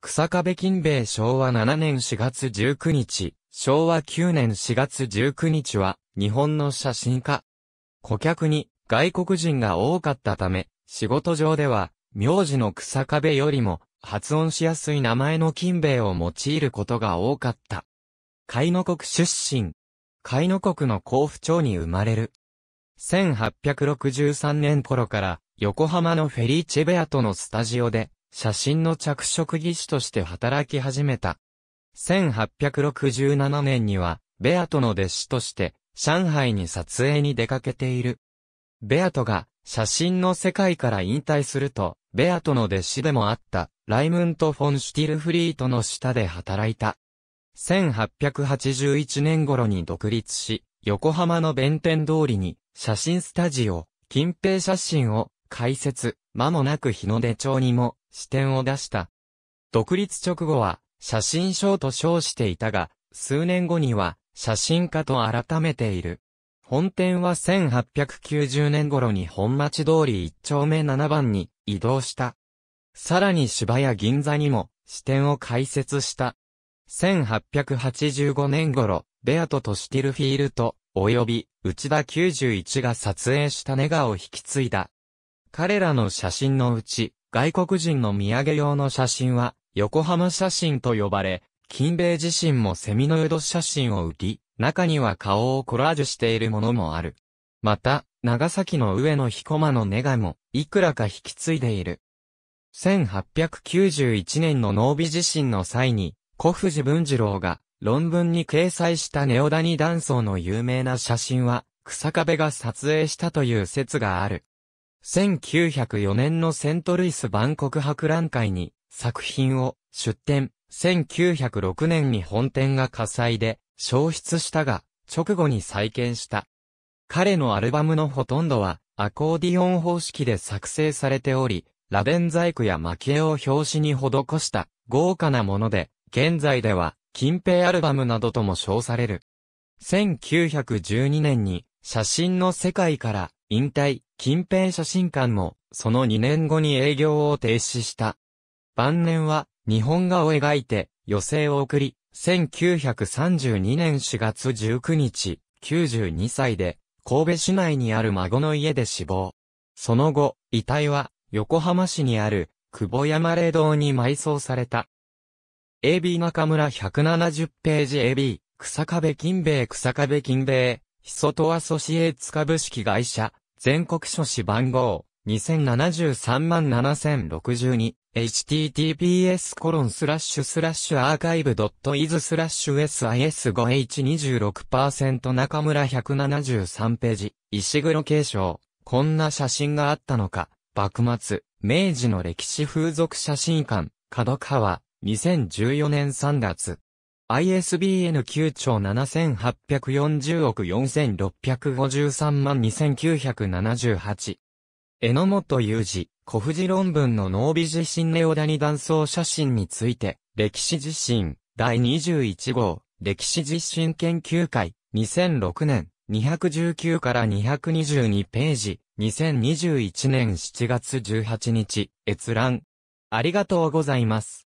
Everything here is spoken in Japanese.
草壁金兵衛昭和7年4月19日、昭和9年4月19日は、日本の写真家。顧客に外国人が多かったため、仕事上では、名字の草壁よりも、発音しやすい名前の金兵衛を用いることが多かった。海野国出身。海野国の甲府町に生まれる。1863年頃から、横浜のフェリーチェベアトのスタジオで、写真の着色技師として働き始めた。1867年には、ベアトの弟子として、上海に撮影に出かけている。ベアトが、写真の世界から引退すると、ベアトの弟子でもあった、ライムント・フォン・シュティルフリートの下で働いた。1881年頃に独立し、横浜の弁天通りに、写真スタジオ、近平写真を開設、間もなく日の出町にも視点を出した。独立直後は写真賞と称していたが、数年後には写真家と改めている。本店は1890年頃に本町通り1丁目7番に移動した。さらに芝や銀座にも支店を開設した。1885年頃、ベアトとシティルフィールト、及び内田91が撮影したネガを引き継いだ。彼らの写真のうち、外国人の土産用の写真は、横浜写真と呼ばれ、金兵衛自身もセミノエド写真を売り、中には顔をコラージュしているものもある。また、長崎の上野彦馬のネガも、いくらか引き継いでいる。1891年の濃美地震の際に、小藤文次郎が論文に掲載したネオダニ断層の有名な写真は、草壁が撮影したという説がある。1904年のセントルイス万国博覧会に作品を出展、1906年に本店が火災で消失したが、直後に再建した。彼のアルバムのほとんどはアコーディオン方式で作成されており、螺鈿細工や蒔絵を表紙に施した豪華なもので、現在では金平アルバムなどとも称される。1912年に写真の世界から引退、近平写真館も、その2年後に営業を停止した。晩年は、日本画を描いて、余生を送り、1932年4月19日、92歳で、神戸市内にある孫の家で死亡。その後、遺体は、横浜市にある、久保山霊堂に埋葬された。AB 中村170ページ AB、草壁金兵草壁金兵、ヒソトアソシエーツ株式会社、全国書士番号、20737062、https コロンスラッシュスラッシュアーカイブドットイズスラッシュ sis5h26% 中村173ページ、石黒継承、こんな写真があったのか、幕末、明治の歴史風俗写真館、角川、2014年3月。ISBN 9兆7840億4653万2978。榎本雄二、小藤論文の濃美地震ネオダニ断層写真について、歴史地震、第21号、歴史地震研究会、2006年、219から222ページ、2021年7月18日、閲覧。ありがとうございます。